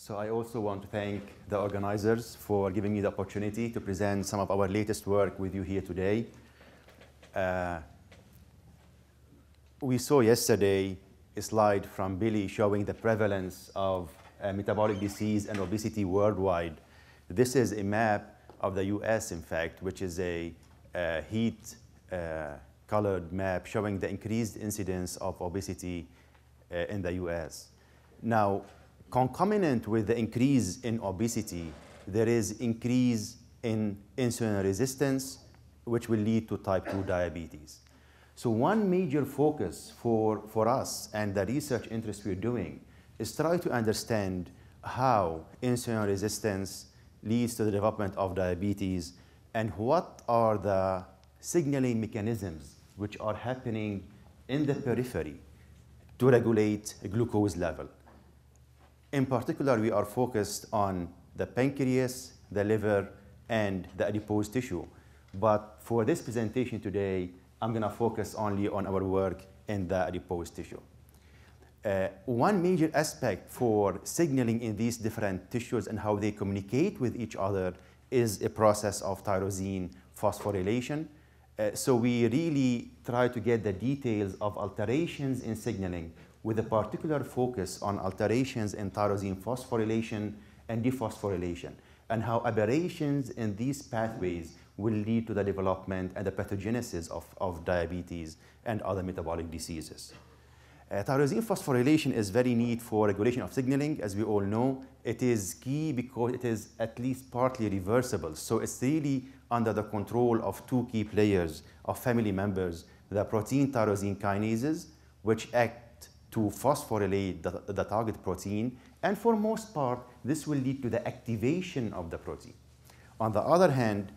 So I also want to thank the organizers for giving me the opportunity to present some of our latest work with you here today. Uh, we saw yesterday a slide from Billy showing the prevalence of uh, metabolic disease and obesity worldwide. This is a map of the US, in fact, which is a, a heat uh, colored map showing the increased incidence of obesity uh, in the US. Now, concomitant with the increase in obesity, there is increase in insulin resistance, which will lead to type 2 diabetes. So one major focus for, for us and the research interest we're doing is try to understand how insulin resistance leads to the development of diabetes and what are the signaling mechanisms which are happening in the periphery to regulate glucose level. In particular, we are focused on the pancreas, the liver, and the adipose tissue. But for this presentation today, I'm going to focus only on our work in the adipose tissue. Uh, one major aspect for signaling in these different tissues and how they communicate with each other is a process of tyrosine phosphorylation. Uh, so we really try to get the details of alterations in signaling with a particular focus on alterations in tyrosine phosphorylation and dephosphorylation, and how aberrations in these pathways will lead to the development and the pathogenesis of, of diabetes and other metabolic diseases. Uh, tyrosine phosphorylation is very neat for regulation of signaling. As we all know, it is key because it is at least partly reversible. So it's really under the control of two key players of family members, the protein tyrosine kinases, which act to phosphorylate the, the target protein. And for most part, this will lead to the activation of the protein. On the other hand,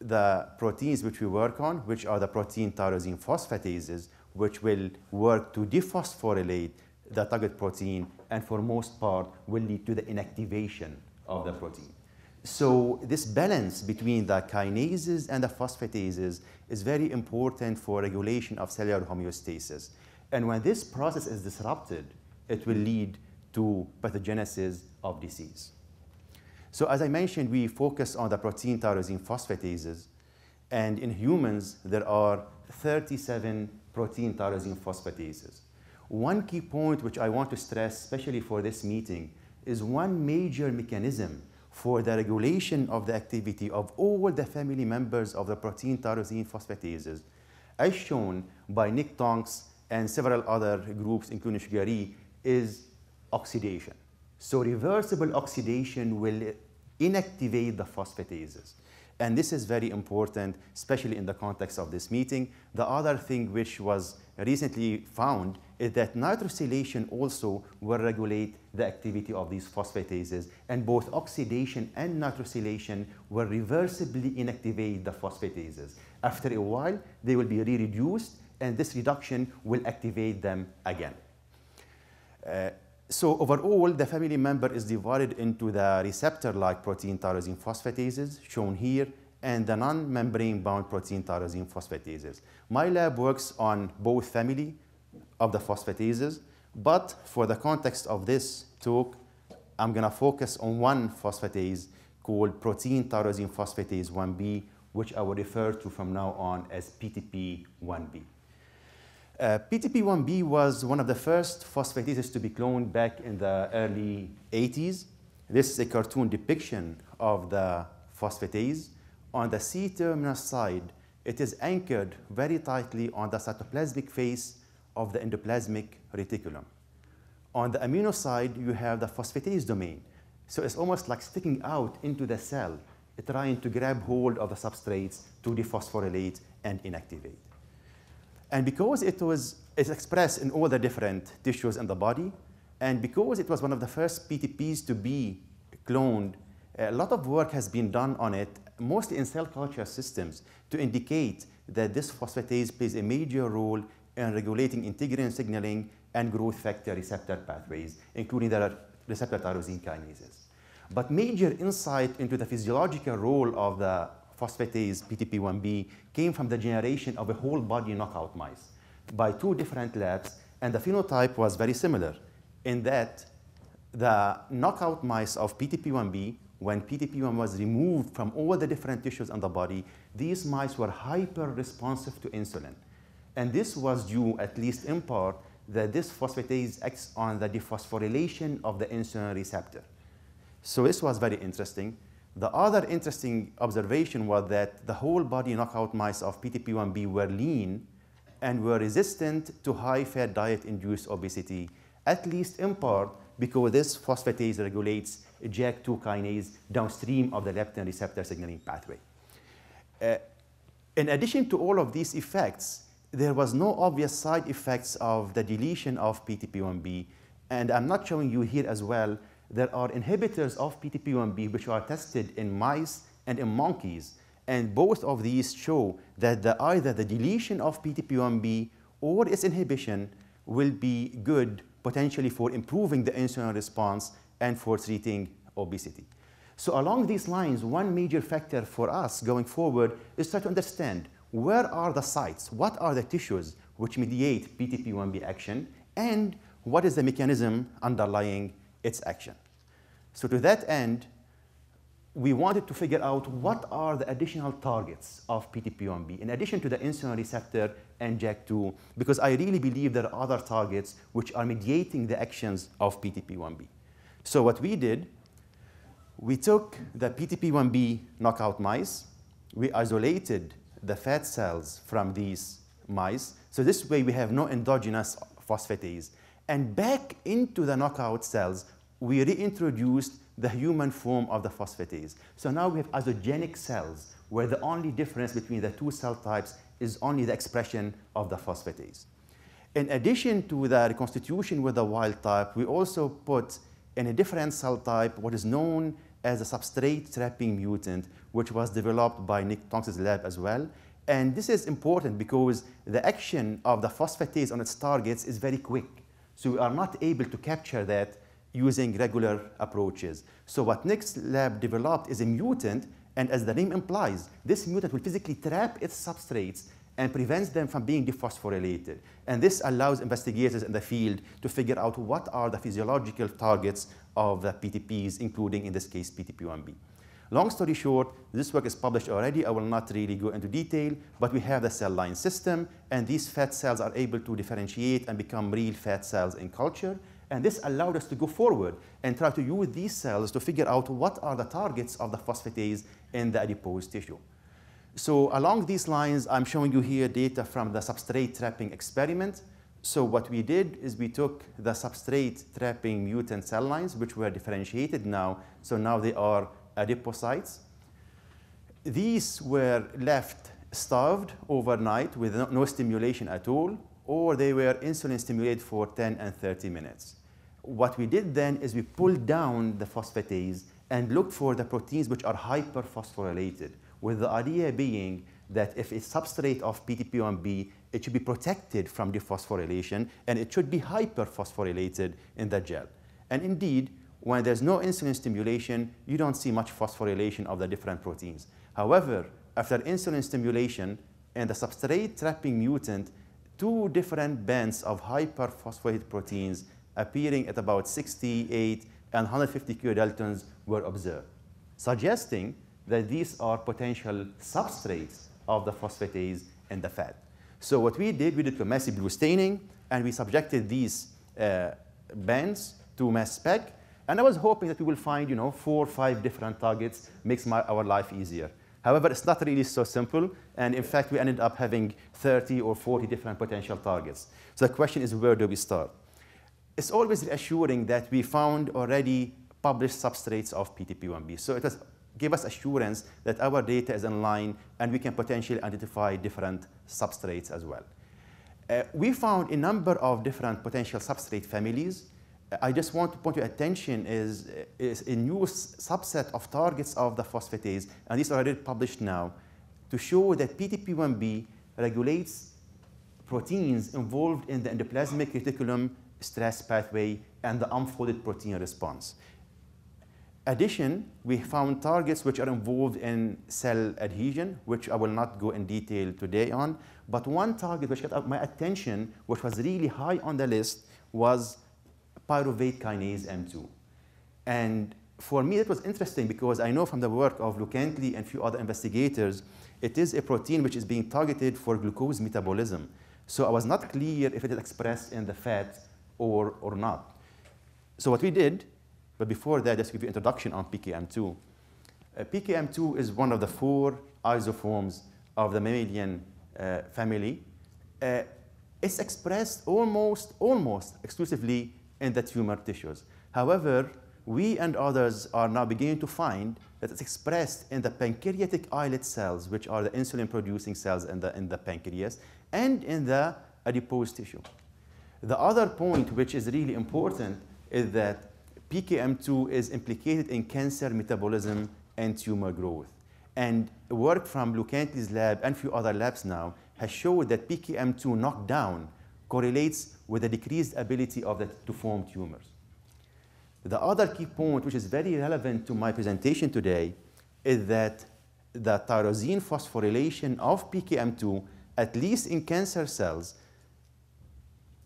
the proteins which we work on, which are the protein tyrosine phosphatases, which will work to dephosphorylate the target protein and for most part will lead to the inactivation of the protein. So this balance between the kinases and the phosphatases is very important for regulation of cellular homeostasis. And when this process is disrupted, it will lead to pathogenesis of disease. So as I mentioned, we focus on the protein tyrosine phosphatases. And in humans, there are 37 protein tyrosine phosphatases. One key point which I want to stress, especially for this meeting, is one major mechanism for the regulation of the activity of all the family members of the protein tyrosine phosphatases, as shown by Nick Tonks and several other groups, including Shigari, is oxidation. So reversible oxidation will inactivate the phosphatases. And this is very important, especially in the context of this meeting. The other thing which was recently found is that nitrosylation also will regulate the activity of these phosphatases, and both oxidation and nitrosylation will reversibly inactivate the phosphatases. After a while, they will be re-reduced, and this reduction will activate them again. Uh, so overall, the family member is divided into the receptor-like protein tyrosine phosphatases, shown here, and the non-membrane bound protein tyrosine phosphatases. My lab works on both family of the phosphatases, but for the context of this talk, I'm going to focus on one phosphatase called protein tyrosine phosphatase 1b, which I will refer to from now on as PTP1b. Uh, PTP1B was one of the first phosphatases to be cloned back in the early 80s. This is a cartoon depiction of the phosphatase. On the C-terminus side, it is anchored very tightly on the cytoplasmic face of the endoplasmic reticulum. On the amino side, you have the phosphatase domain. So it's almost like sticking out into the cell, trying to grab hold of the substrates to dephosphorylate and inactivate. And because it was it's expressed in all the different tissues in the body, and because it was one of the first PTPs to be cloned, a lot of work has been done on it, mostly in cell culture systems, to indicate that this phosphatase plays a major role in regulating integrin signaling and growth factor receptor pathways, including the receptor tyrosine kinases. But major insight into the physiological role of the phosphatase PTP1B came from the generation of a whole body knockout mice by two different labs, and the phenotype was very similar in that the knockout mice of PTP1B, when PTP1 was removed from all the different tissues in the body, these mice were hyper responsive to insulin. And this was due, at least in part, that this phosphatase acts on the dephosphorylation of the insulin receptor. So this was very interesting. The other interesting observation was that the whole body knockout mice of PTP1B were lean and were resistant to high-fat diet-induced obesity, at least in part because this phosphatase regulates JAK2 kinase downstream of the leptin receptor signaling pathway. Uh, in addition to all of these effects, there was no obvious side effects of the deletion of PTP1B. And I'm not showing you here as well, there are inhibitors of PTP1B which are tested in mice and in monkeys. And both of these show that the, either the deletion of PTP1B or its inhibition will be good potentially for improving the insulin response and for treating obesity. So along these lines, one major factor for us going forward is try to understand where are the sites, what are the tissues which mediate PTP1B action, and what is the mechanism underlying its action. So to that end, we wanted to figure out what are the additional targets of PTP1B in addition to the insulin receptor and JAK2, because I really believe there are other targets which are mediating the actions of PTP1B. So what we did, we took the PTP1B knockout mice, we isolated the fat cells from these mice. So this way we have no endogenous phosphatase. And back into the knockout cells, we reintroduced the human form of the phosphatase. So now we have isogenic cells where the only difference between the two cell types is only the expression of the phosphatase. In addition to the reconstitution with the wild type, we also put in a different cell type what is known as a substrate trapping mutant, which was developed by Nick Tonks's lab as well. And this is important because the action of the phosphatase on its targets is very quick. So we are not able to capture that using regular approaches. So what Nick's lab developed is a mutant, and as the name implies, this mutant will physically trap its substrates and prevents them from being dephosphorylated. And this allows investigators in the field to figure out what are the physiological targets of the PTPs, including, in this case, PTP1B. Long story short, this work is published already. I will not really go into detail, but we have the cell line system, and these fat cells are able to differentiate and become real fat cells in culture. And this allowed us to go forward and try to use these cells to figure out what are the targets of the phosphatase in the adipose tissue. So along these lines, I'm showing you here data from the substrate trapping experiment. So what we did is we took the substrate trapping mutant cell lines, which were differentiated now. So now they are adipocytes. These were left starved overnight with no, stimulation at all, or they were insulin stimulated for 10 and 30 minutes. What we did then is we pulled down the phosphatase and looked for the proteins which are hyperphosphorylated with the idea being that if a substrate of PTP1B, it should be protected from dephosphorylation, and it should be hyperphosphorylated in the gel. And indeed, when there's no insulin stimulation, you don't see much phosphorylation of the different proteins. However, after insulin stimulation and the substrate trapping mutant, two different bands of hyperphosphorylated proteins appearing at about 68 and 150 kilodaltons were observed, suggesting that these are potential substrates of the phosphatase in the fat. So what we did, we did a Coomassie blue staining, and we subjected these uh, bands to mass spec, and I was hoping that we will find, you know, four or five different targets, makes my, our life easier. However, it's not really so simple, and in fact, we ended up having 30 or 40 different potential targets. So the question is, where do we start? It's always reassuring that we found already published substrates of PTP1B. So it was give us assurance that our data is in line and we can potentially identify different substrates as well. Uh, we found a number of different potential substrate families. I just want to point your attention is, is a new subset of targets of the phosphatase, and these are already published now, to show that PTP1B regulates proteins involved in the endoplasmic reticulum stress pathway and the unfolded protein response addition, we found targets which are involved in cell adhesion, which I will not go in detail today on. But one target which got my attention, which was really high on the list, was pyruvate kinase M2. And for me, it was interesting because I know from the work of Lou Cantley and a few other investigators, it is a protein which is being targeted for glucose metabolism. So I was not clear if it is expressed in the fat or, or not. So what we did, but before that, just give you introduction on PKM2. Uh, PKM2 is one of the four isoforms of the mammalian uh, family. Uh, it's expressed almost, almost exclusively in the tumor tissues. However, we and others are now beginning to find that it's expressed in the pancreatic islet cells, which are the insulin-producing cells in the, in the pancreas, and in the adipose tissue. The other point which is really important is that PKM2 is implicated in cancer metabolism and tumor growth. And work from Cantley's lab and a few other labs now has showed that PKM2 knockdown correlates with the decreased ability of the, to form tumors. The other key point, which is very relevant to my presentation today, is that the tyrosine phosphorylation of PKM2, at least in cancer cells,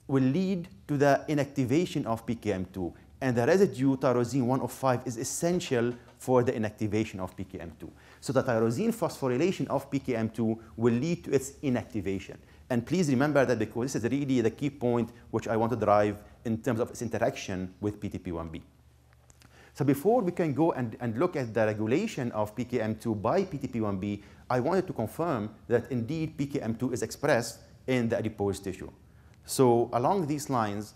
will lead to the inactivation of PKM2. And the residue tyrosine 105 is essential for the inactivation of PKM2. So the tyrosine phosphorylation of PKM2 will lead to its inactivation. And please remember that because this is really the key point which I want to drive in terms of its interaction with PTP1B. So before we can go and, and look at the regulation of PKM2 by PTP1B, I wanted to confirm that indeed PKM2 is expressed in the adipose tissue. So along these lines,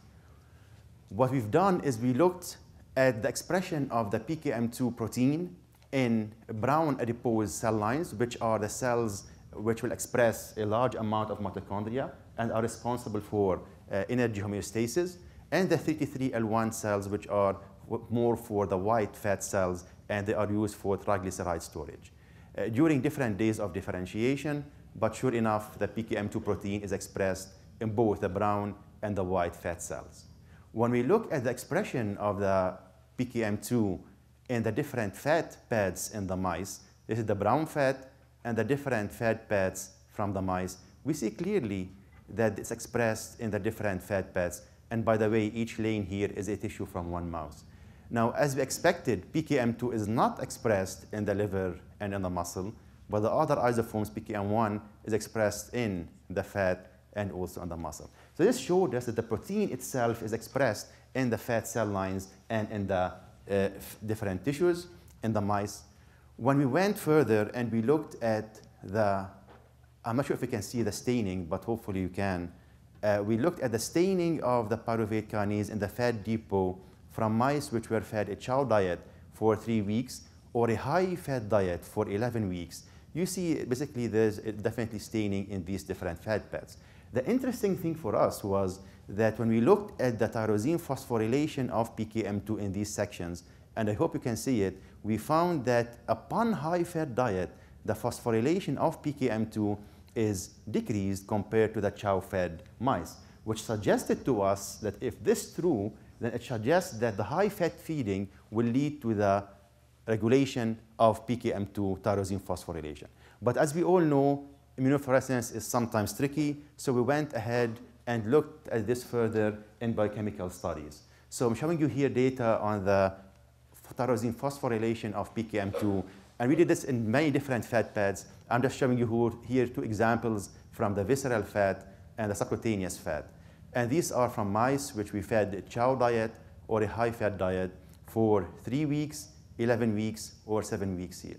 what we've done is we looked at the expression of the PKM2 protein in brown adipose cell lines, which are the cells which will express a large amount of mitochondria and are responsible for uh, energy homeostasis, and the 3T3-L1 cells, which are more for the white fat cells, and they are used for triglyceride storage. Uh, during different days of differentiation, but sure enough, the PKM2 protein is expressed in both the brown and the white fat cells. When we look at the expression of the PKM2 in the different fat pads in the mice, this is the brown fat and the different fat pads from the mice, we see clearly that it's expressed in the different fat pads. And by the way, each lane here is a tissue from one mouse. Now, as we expected, PKM2 is not expressed in the liver and in the muscle, but the other isoforms, PKM1, is expressed in the fat and also in the muscle. So this showed us that the protein itself is expressed in the fat cell lines and in the uh, different tissues in the mice. When we went further and we looked at the, I'm not sure if you can see the staining, but hopefully you can. Uh, we looked at the staining of the pyruvate kinase in the fat depot from mice which were fed a chow diet for three weeks or a high fat diet for 11 weeks. You see basically there's definitely staining in these different fat pads. The interesting thing for us was that when we looked at the tyrosine phosphorylation of PKM2 in these sections, and I hope you can see it, we found that upon high-fat diet, the phosphorylation of PKM2 is decreased compared to the chow-fed mice, which suggested to us that if this is true, then it suggests that the high-fat feeding will lead to the regulation of PKM2 tyrosine phosphorylation. But as we all know, immunofluorescence is sometimes tricky, so we went ahead and looked at this further in biochemical studies. So I'm showing you here data on the tyrosine phosphorylation of PKM2, and we did this in many different fat pads. I'm just showing you here two examples from the visceral fat and the subcutaneous fat. And these are from mice which we fed a chow diet or a high-fat diet for three weeks, 11 weeks, or seven weeks here.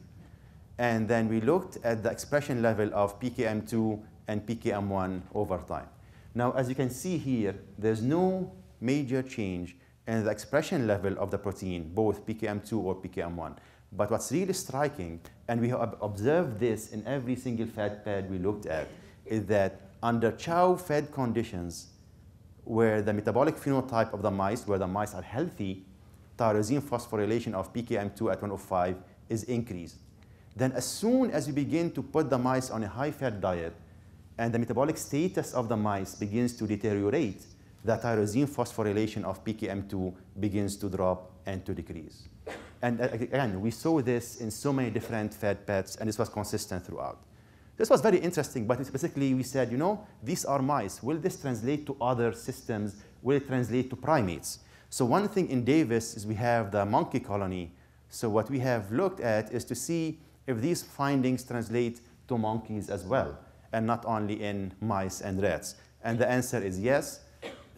And then we looked at the expression level of PKM2 and PKM1 over time. Now, as you can see here, there's no major change in the expression level of the protein, both PKM2 or PKM1. But what's really striking, and we have observed this in every single fat pad we looked at, is that under chow-fed conditions, where the metabolic phenotype of the mice, where the mice are healthy, tyrosine phosphorylation of PKM2 at 105 is increased. Then as soon as we begin to put the mice on a high-fat diet, and the metabolic status of the mice begins to deteriorate, the tyrosine phosphorylation of PKM2 begins to drop and to decrease. And uh, again, we saw this in so many different fat pads, and this was consistent throughout. This was very interesting, but basically we said, you know, these are mice. Will this translate to other systems? Will it translate to primates? So one thing in Davis is we have the monkey colony. So what we have looked at is to see if these findings translate to monkeys as well, and not only in mice and rats. And the answer is yes.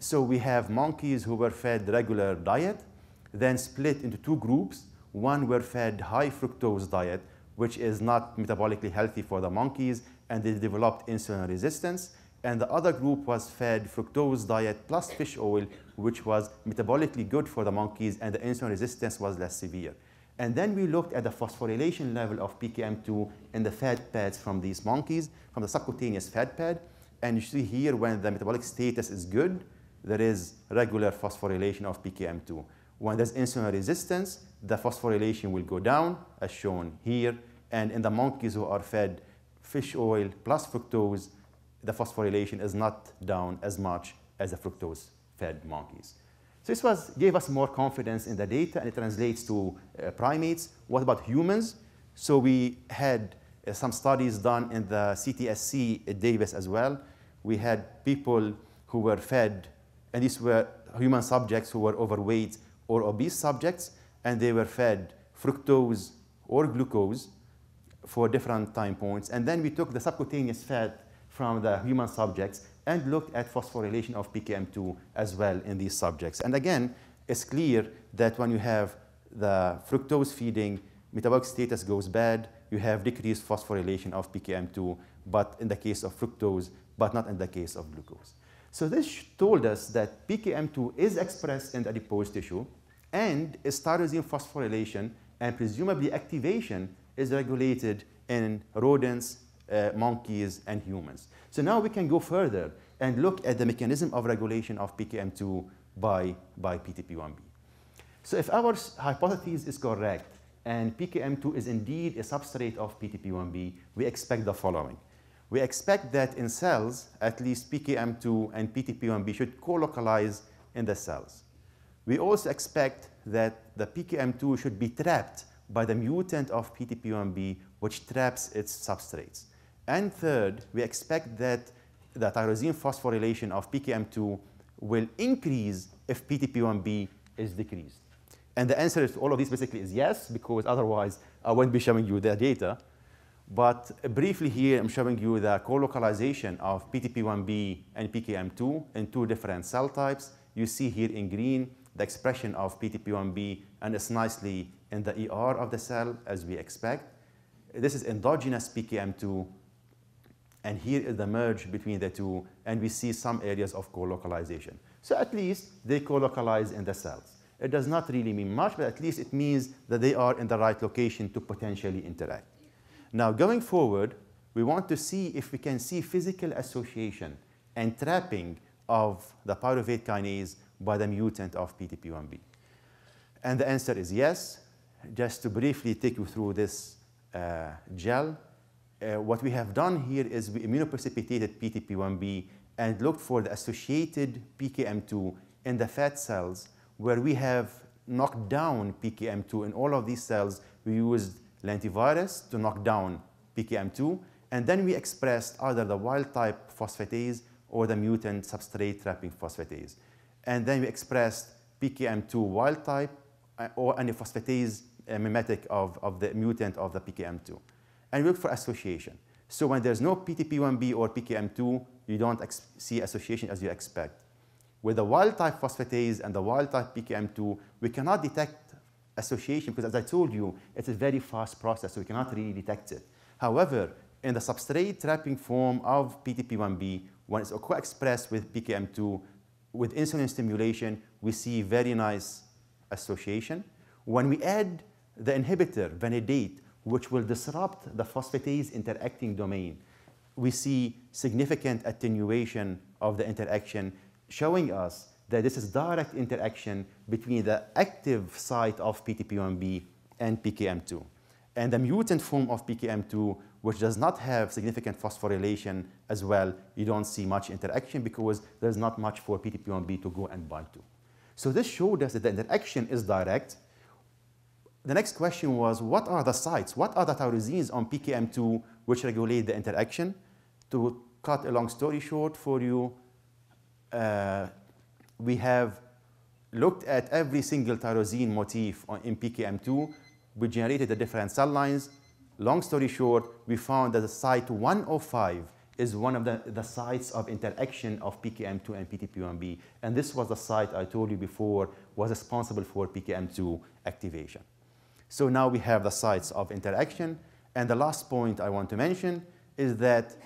So we have monkeys who were fed regular diet, then split into two groups. One were fed high fructose diet, which is not metabolically healthy for the monkeys, and they developed insulin resistance. And the other group was fed fructose diet plus fish oil, which was metabolically good for the monkeys, and the insulin resistance was less severe. And then we looked at the phosphorylation level of PKM2 in the fat pads from these monkeys, from the subcutaneous fat pad. And you see here when the metabolic status is good, there is regular phosphorylation of PKM2. When there's insulin resistance, the phosphorylation will go down, as shown here. And in the monkeys who are fed fish oil plus fructose, the phosphorylation is not down as much as the fructose-fed monkeys. So this was, gave us more confidence in the data, and it translates to uh, primates. What about humans? So we had uh, some studies done in the CTSC at Davis as well. We had people who were fed, and these were human subjects who were overweight or obese subjects, and they were fed fructose or glucose for different time points. And then we took the subcutaneous fat from the human subjects and looked at phosphorylation of PKM2 as well in these subjects. And again, it's clear that when you have the fructose feeding, metabolic status goes bad, you have decreased phosphorylation of PKM2, but in the case of fructose, but not in the case of glucose. So this told us that PKM2 is expressed in the adipose tissue, and its tyrosine phosphorylation and presumably activation is regulated in rodents, uh, monkeys, and humans. So now we can go further and look at the mechanism of regulation of PKM2 by, by PTP1B. So if our hypothesis is correct, and PKM2 is indeed a substrate of PTP1B, we expect the following. We expect that in cells, at least PKM2 and PTP1B should co-localize in the cells. We also expect that the PKM2 should be trapped by the mutant of PTP1B, which traps its substrates. And third, we expect that the tyrosine phosphorylation of PKM2 will increase if PTP1B is decreased. And the answer to all of these basically is yes, because otherwise I won't be showing you the data. But briefly here, I'm showing you the co-localization of PTP1B and PKM2 in two different cell types. You see here in green the expression of PTP1B, and it's nicely in the ER of the cell, as we expect. This is endogenous PKM2, and here is the merge between the two, and we see some areas of co-localization. So at least they co-localize in the cells. It does not really mean much, but at least it means that they are in the right location to potentially interact. Now, going forward, we want to see if we can see physical association and trapping of the pyruvate kinase by the mutant of PTP1B. And the answer is yes. Just to briefly take you through this uh, gel, uh, what we have done here is we immunoprecipitated PTP1B and looked for the associated PKM2 in the fat cells where we have knocked down PKM2 in all of these cells. We used lentivirus to knock down PKM2, and then we expressed either the wild type phosphatase or the mutant substrate trapping phosphatase. And then we expressed PKM2 wild type uh, or any phosphatase uh, mimetic of, of the mutant of the PKM2. And we look for association. So when there's no PTP1B or PKM2, you don't see association as you expect. With the wild type phosphatase and the wild type PKM2, we cannot detect association because as I told you, it's a very fast process, so we cannot really detect it. However, in the substrate trapping form of PTP1B, when it's co-expressed with PKM2, with insulin stimulation, we see very nice association. When we add the inhibitor, vanadate, which will disrupt the phosphatase interacting domain, we see significant attenuation of the interaction, showing us that this is direct interaction between the active site of PTP1B and PKM2. And the mutant form of PKM2, which does not have significant phosphorylation as well, you don't see much interaction because there's not much for PTP1B to go and bind to. So this showed us that the interaction is direct. The next question was, what are the sites? What are the tyrosines on PKM2 which regulate the interaction? To cut a long story short for you, uh, we have looked at every single tyrosine motif on, in PKM2. We generated the different cell lines. Long story short, we found that the site 105 is one of the, the sites of interaction of PKM2 and PTP1B. And this was the site I told you before was responsible for PKM2 activation. So now we have the sites of interaction. And the last point I want to mention is that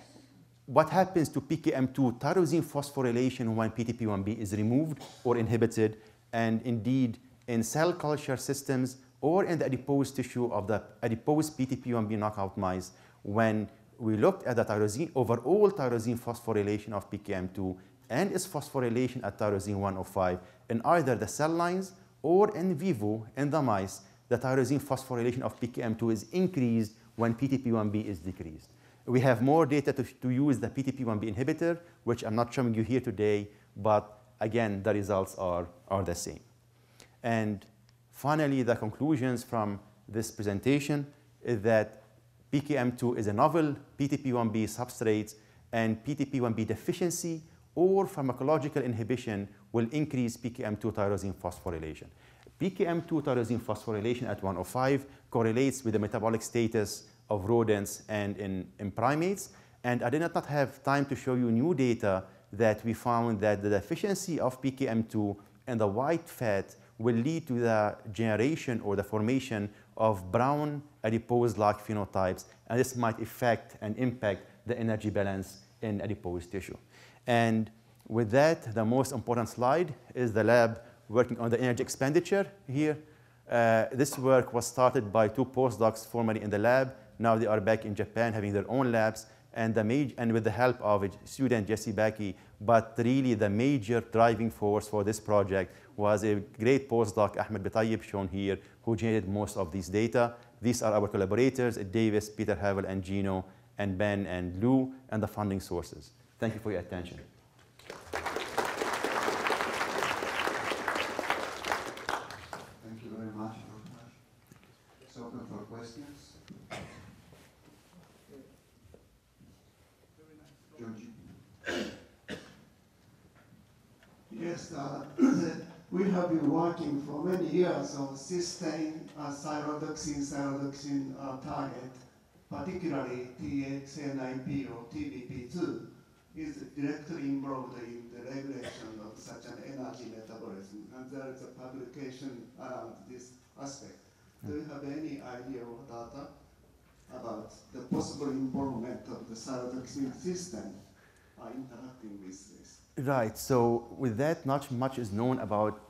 what happens to PKM2 tyrosine phosphorylation when PTP1B is removed or inhibited. And indeed, in cell culture systems or in the adipose tissue of the adipose PTP1B knockout mice, when we looked at the tyrosine, overall tyrosine phosphorylation of PKM2 and its phosphorylation at tyrosine 105 in either the cell lines or in vivo in the mice, the tyrosine phosphorylation of PKM2 is increased when PTP1B is decreased. We have more data to, to use the PTP1B inhibitor, which I'm not showing you here today, but again, the results are, are the same. And finally, the conclusions from this presentation is that PKM2 is a novel PTP1B substrate, and PTP1B deficiency or pharmacological inhibition will increase PKM2 tyrosine phosphorylation. PKM2 tyrosine phosphorylation at 105 correlates with the metabolic status of rodents and in, in primates. And I did not have time to show you new data that we found that the deficiency of PKM2 and the white fat will lead to the generation or the formation of brown adipose-like phenotypes, and this might affect and impact the energy balance in adipose tissue. And with that, the most important slide is the lab working on the energy expenditure here. Uh, this work was started by two postdocs formerly in the lab. Now they are back in Japan having their own labs and, the major, and with the help of a student, Jesse Backey. But really the major driving force for this project was a great postdoc, Ahmed Bettaieb, shown here, who generated most of these data. These are our collaborators, Davis, Peter Havel, and Gino, and Ben, and Lou, and the funding sources. Thank you for your attention. Thank you very much. It's open for questions. Georgie. Uh, we have been working for many years on cysteine, uh, thioredoxin, thioredoxin uh, target, particularly TXNIP or TBP2 is directly involved in the regulation of such an energy metabolism, and there is a publication around this aspect. Do you have any idea or data about the possible involvement of the thioredoxin system uh, interacting with this? Right. So with that, not much is known about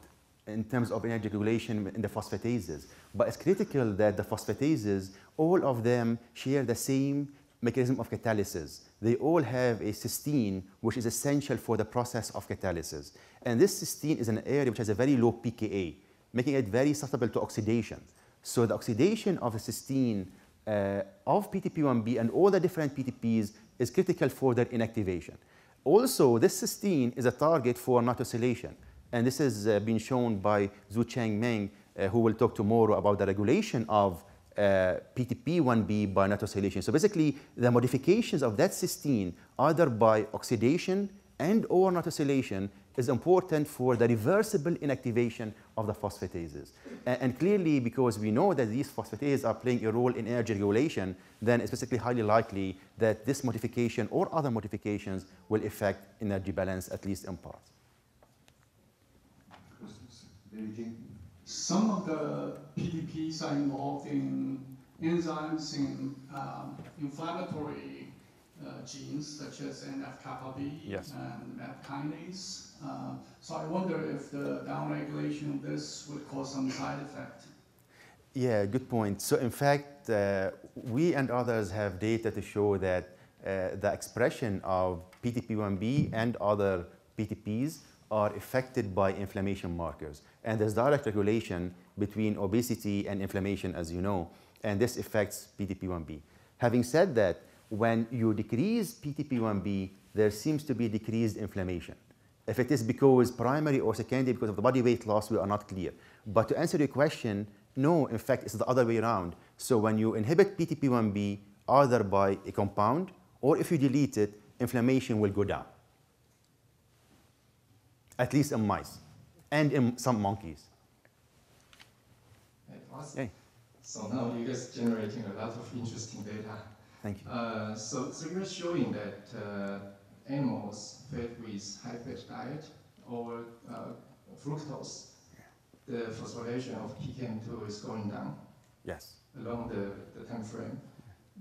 in terms of energy regulation in the phosphatases. But it's critical that the phosphatases, all of them share the same mechanism of catalysis. They all have a cysteine, which is essential for the process of catalysis. And this cysteine is an area which has a very low pKa, making it very susceptible to oxidation. So the oxidation of the cysteine uh, of PTP1B and all the different PTPs is critical for their inactivation. Also, this cysteine is a target for nitrosylation. And this has uh, been shown by Tzu-Ching Meng, uh, who will talk tomorrow about the regulation of uh, PTP1B by nitrosylation. So basically, the modifications of that cysteine, either by oxidation and or nitrosylation, is important for the reversible inactivation of the phosphatases. And, and, clearly, because we know that these phosphatases are playing a role in energy regulation, then it's basically highly likely that this modification or other modifications will affect energy balance, at least in part. Some of the PTPs are involved in enzymes in um, inflammatory uh, genes such as NF-kappa B yes. and MAP kinase. Uh, so I wonder if the downregulation of this would cause some side effect. Yeah, good point. So in fact, uh, we and others have data to show that uh, the expression of PTP1B and other PTPs are affected by inflammation markers. And there's direct regulation between obesity and inflammation, as you know, and this affects PTP1B. Having said that, when you decrease PTP1B, there seems to be decreased inflammation. If it is because primary or secondary because of the body weight loss, we are not clear. But to answer your question, no, in fact, it's the other way around. So when you inhibit PTP1B, either by a compound or if you delete it, inflammation will go down, at least in mice. and in some monkeys. Awesome. Hey. So now you guys generating a lot of interesting data. Thank you. Uh, so, so you're showing that uh, animals fed with high-fat diet or uh, fructose, the phosphorylation of PKM2 is going down Yes. along the, the time frame.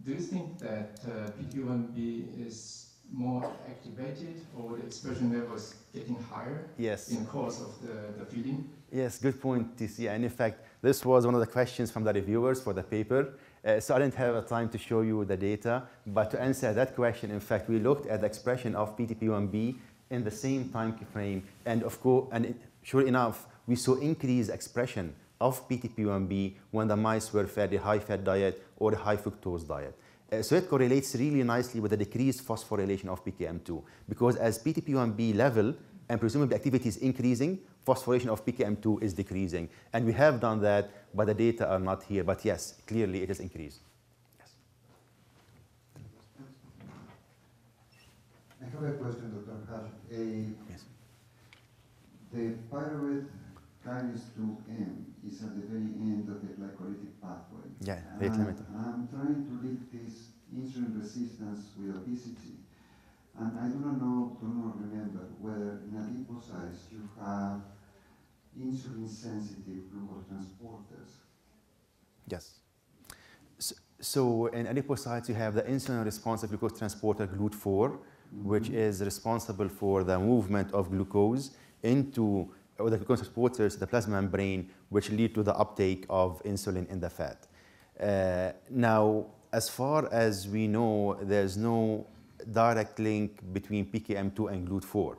Do you think that uh, PTP1B is more activated or the expression level is getting higher Yes. in the course of the, the feeding? Yes, good point, TC. And in fact, this was one of the questions from the reviewers for the paper. Uh, so I didn't have a time to show you the data, but to answer that question, in fact, we looked at the expression of PTP1B in the same time frame, and of course, and it, sure enough, we saw increased expression of PTP1B when the mice were fed a high-fat diet or a high fructose diet. Uh, so it correlates really nicely with the decreased phosphorylation of PKM2, because as PTP1B level and presumably activity is increasing, phosphorylation of PKM2 is decreasing. And we have done that, but the data are not here. But yes, clearly it is increased. Yes. I have a question, Dr. Haj. A, Yes. the pyruvate kinase 2M is at the very end of the glycolytic pathway. Yeah, rate limiter. I'm trying to link this insulin resistance with obesity. And I do not know, do not remember whether in adipocytes you have insulin sensitive glucose transporters. Yes. So, so in adipocytes, you have the insulin responsive glucose transporter GLUT4, which is responsible for the movement of glucose into or the glucose transporters, the plasma membrane, which lead to the uptake of insulin in the fat. Uh, now, as far as we know, there's no direct link between PKM2 and GLUT4.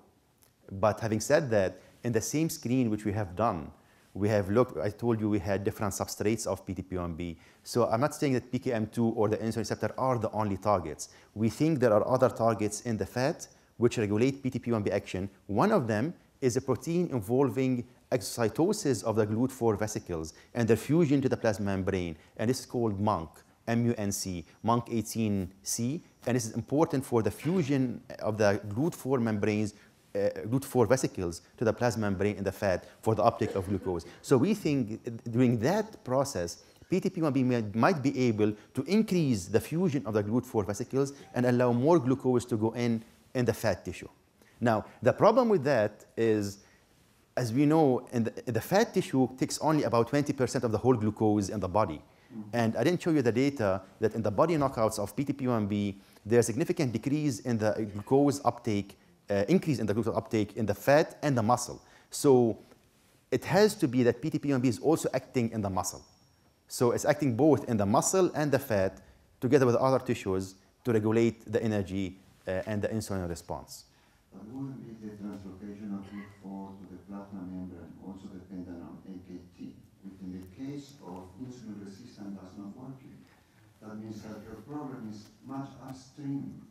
But having said that, in the same screen which we have done, we have looked, I told you we had different substrates of PTP1B. So I'm not saying that PKM2 or the insulin receptor are the only targets. We think there are other targets in the fat which regulate PTP1B action. One of them is a protein involving exocytosis of the GLUT4 vesicles and their fusion to the plasma membrane. And this is called MUNC, M-U-N-C, MUNC18C. And this is important for the fusion of the GLUT4 membranes uh, GLUT4 vesicles to the plasma membrane in the fat for the uptake of glucose. So we think during that process, PTP1B might be able to increase the fusion of the GLUT4 vesicles and allow more glucose to go in in the fat tissue. Now, the problem with that is, as we know, in the, the fat tissue takes only about 20% of the whole glucose in the body. And I didn't show you the data that in the body knockouts of PTP1B, there's a significant decrease in the glucose uptake uh, increase in the glucose uptake in the fat and the muscle. So it has to be that PTP1B is also acting in the muscle. So it's acting both in the muscle and the fat together with other tissues to regulate the energy uh, and the insulin response. The translocation of GLUT4 to the plasma membrane also dependent on AKT, which in the case of insulin resistance does not working? That means that your problem is much upstream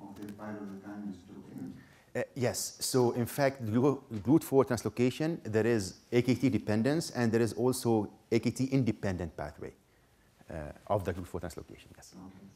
of the pyruvate kinase 2M. Uh, yes, so in fact, glu- GLUT4 translocation, there is AKT dependence and there is also AKT independent pathway uh, of the GLUT4 translocation. Yes, Okay,